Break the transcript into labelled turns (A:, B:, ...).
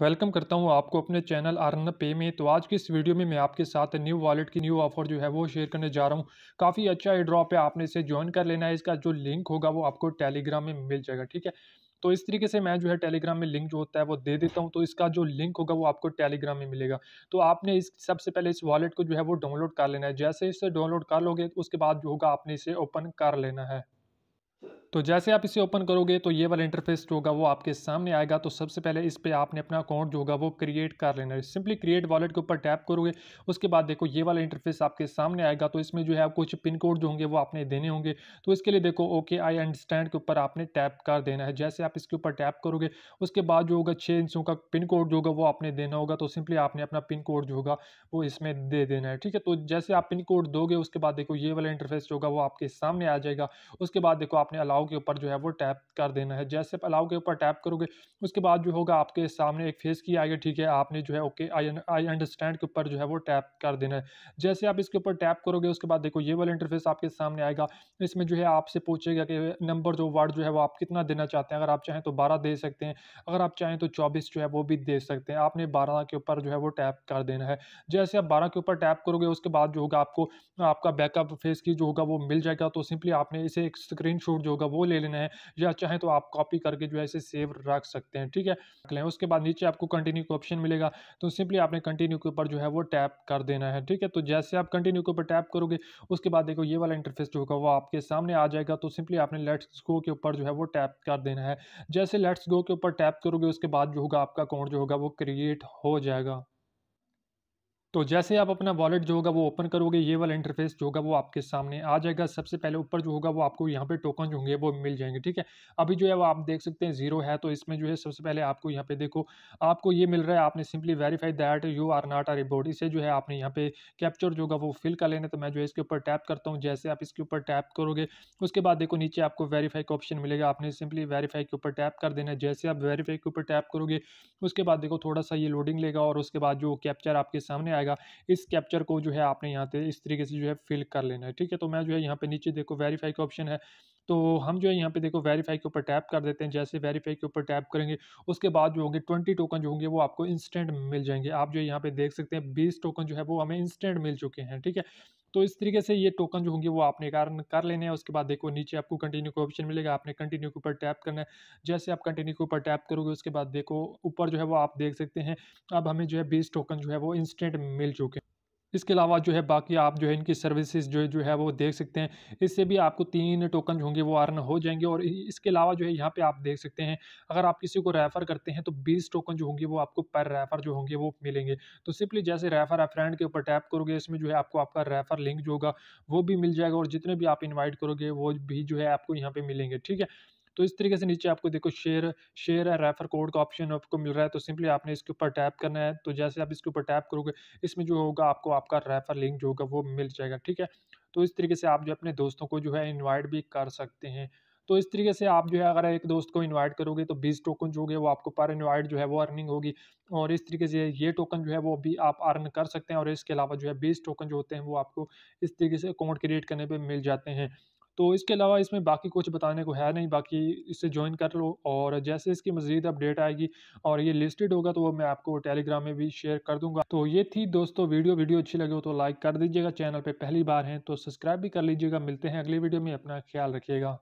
A: Welcome करता हूँ आपको अपने चैनल अर्न पे में। तो आज की इस वीडियो में मैं आपके साथ न्यू वॉलेट की न्यू ऑफ़र जो है वो शेयर करने जा रहा हूँ। काफ़ी अच्छा ये ड्रॉप है, आपने इसे ज्वाइन कर लेना है। इसका जो लिंक होगा वो आपको टेलीग्राम में मिल जाएगा, ठीक है? तो इस तरीके से मैं जो है टेलीग्राम में लिंक जो होता है वो दे देता हूँ। तो इसका जो लिंक होगा वो आपको टेलीग्राम में मिलेगा। तो आपने इस सबसे पहले इस वॉलेट को जो है वो डाउनलोड कर लेना है। जैसे इसे डाउनलोड कर लोगे, उसके बाद जो होगा आपने इसे ओपन कर लेना है। तो जैसे आप इसे ओपन करोगे तो ये वाला इंटरफेस जो होगा वो आपके सामने आएगा। तो सबसे पहले इस पर आपने अपना अकाउंट जो होगा वो क्रिएट कर लेना है। सिंपली क्रिएट वॉलेट के ऊपर टैप करोगे, उसके बाद देखो ये वाला इंटरफेस आपके सामने आएगा। तो इसमें जो है कुछ पिन कोड जो होंगे वो आपने देने होंगे। तो इसके लिए देखो ओके आई अंडरस्टैंड के ऊपर आपने टैप कर देना है। जैसे आप इसके ऊपर टैप करोगे, उसके बाद जो होगा छः इंचों का पिन कोड जो होगा वो आपने देना होगा। तो सिंपली आपने अपना पिन कोड जो होगा वो इसमें दे देना है, ठीक है? तो जैसे आप पिन कोड दोगे, उसके बाद देखो ये वाला इंटरफेस जो होगा वो आपके सामने आ जाएगा। उसके बाद देखो आपने अलाउ के ऊपर जो है वो टैप कर देना है। जैसे आप अलाउ के ऊपर टैप करोगे, उसके बाद जो होगा आपके सामने एक फेस की आएगा, ठीक है? आपने जो है ओके आई आई अंडरस्टैंड के ऊपर जो है वो टैप कर देना है। जैसे आप इसके ऊपर टैप करोगे, उसके बाद देखो ये वाला इंटरफेस आपके सामने आएगा। इसमें जो है आपसे पूछेगा कि नंबर जो वर्ड जो है वो आप कितना देना चाहते हैं। अगर आप चाहें तो बारह दे सकते हैं, अगर आप चाहें तो चौबीस जो है वो भी दे सकते हैं। आपने बारह के ऊपर जो है वो टैप कर देना है। जैसे आप बारह के ऊपर टैप करोगे, उसके बाद जो होगा आपको, आपका बैकअप फेस की जो होगा वो मिल जाएगा। तो सिंपली आपने इसे एक स्क्रीन जो होगा वो ले लेना है, या चाहे तो आप कॉपी करके जो है इसे सेव रख सकते हैं, ठीक है? उसके बाद नीचे आपको कंटिन्यू का ऑप्शन मिलेगा तो सिंपली आपने कंटिन्यू के ऊपर जो है वो टैप कर देना है, ठीक है? तो जैसे आप कंटिन्यू के ऊपर टैप करोगे, उसके बाद देखो ये वाला इंटरफेस जो होगा वो आपके सामने आ जाएगा तो सिंपली आपने लेट्स गो के ऊपर जो है वो टैप कर देना है। जैसे लेट्स गो के ऊपर टैप करोगे, उसके बाद जो होगा आपका अकाउंट जो होगा वो क्रिएट हो जाएगा। तो जैसे आप अपना वॉलेट जो होगा वो ओपन करोगे, ये वाला इंटरफेस जो होगा वो आपके सामने आ जाएगा। सबसे पहले ऊपर जो होगा वो आपको यहाँ पे टोकन जो होंगे, वो मिल जाएँगे, ठीक है? अभी जो है वो आप देख सकते हैं ज़ीरो है तो इसमें जो है सबसे पहले आपको यहाँ पे देखो, आपको ये मिल रहा है, आपने simply verify that you are not a report इसे जो है आपने यहाँ पे कैप्चर जो होगा वो फिल कर लेना तो मैं जो है इसके ऊपर टैप करता हूँ। जैसे आप इसके ऊपर टैप करोगे, उसके बाद देखो नीचे आपको वेरीफाई का ऑप्शन मिलेगा। आपने सिंपली वेरीफाई के ऊपर टैप कर देना जैसे आप वेरीफाई के ऊपर टैप करोगे, उसके बाद देखो थोड़ा सा ये लोडिंग लेगा और उसके बाद जो कैप्चर आपके सामने आएगा इस कैप्चर को जो है आपने यहाँ पे इस तरीके से जो है फिल कर लेना है, ठीक है? तो मैं जो है यहाँ पे नीचे देखो वेरीफाई का ऑप्शन है तो हम जो है यहाँ पे देखो वेरीफाई के ऊपर टैप कर देते हैं, जैसे वेरीफाई के ऊपर टैप करेंगे, उसके बाद जो होंगे ट्वेंटी टोकन जो होंगे वो आपको इंस्टेंट मिल जाएँगे, आप जो यहाँ पे देख सकते हैं, बीस टोकन जो है वो हमें इंस्टेंट मिल चुके हैं, ठीक है? तो इस तरीके से ये टोकन जो होंगे वो आपने कारण कर लेने हैं, उसके बाद देखो नीचे आपको कंटिन्यू का ऑप्शन मिलेगा, आपने कंटिन्यू के ऊपर टैप करना है। जैसे आप कंटिन्यू के ऊपर टैप करोगे, उसके बाद देखो ऊपर जो है वो आप देख सकते हैं, अब हमें जो है बीस टोकन जो है वो इंस्टेंट मिल चुके हैं। इसके अलावा जो है बाकी आप जो है इनकी सर्विसेज़ जो जो है वो देख सकते हैं। इससे भी आपको तीन टोकन जो होंगे, वो अर्न हो जाएँगे और इसके अलावा जो है यहाँ पे आप देख सकते हैं, अगर आप किसी को रेफ़र करते हैं तो बीस टोकन जो होंगे वो आपको पर रेफ़र जो होंगे वो मिलेंगे। तो सिंपली जैसे रेफ़र आप फ्रेंड के ऊपर टैप करोगे, इसमें जो है आपको आपका रेफ़र लिंक जो होगा वो भी मिल जाएगा और जितने भी आप इन्वाइट करोगे वो भी जो है आपको यहाँ पर मिलेंगे, ठीक है? तो इस तरीके से नीचे आपको देखो शेयर शेयर है रेफर कोड का ऑप्शन आपको मिल रहा है तो सिंपली आपने इसके ऊपर टैप करना है तो जैसे आप इसके ऊपर टैप करोगे, इसमें जो होगा आपको आपका रेफर लिंक जो होगा वो मिल जाएगा, ठीक है? तो इस तरीके से आप जो अपने दोस्तों को जो है इन्वाइट भी कर सकते हैं। तो इस तरीके से आप जो है अगर एक दोस्त को इनवाइट करोगे तो बीस टोकन जो होंगे वो आपको पर इनवाइट जो है वो अर्निंग होगी, और इस तरीके से ये टोकन जो है वो भी आप अर्न कर सकते हैं, और इसके अलावा जो है बीस टोकन जो होते हैं वो आपको इस तरीके से अकाउंट क्रिएट करने पे मिल जाते हैं। तो इसके अलावा इसमें बाकी कुछ बताने को है नहीं, बाकी इससे ज्वाइन कर लो और जैसे इसकी मज़ीद अपडेट आएगी और ये लिस्टेड होगा तो वो मैं आपको टेलीग्राम में भी शेयर कर दूँगा। तो ये थी दोस्तों वीडियो वीडियो अच्छी लगे हो तो लाइक कर दीजिएगा चैनल पर पहली बार हैं तो सब्सक्राइब भी कर लीजिएगा। मिलते हैं अगली वीडियो में, अपना ख्याल रखिएगा।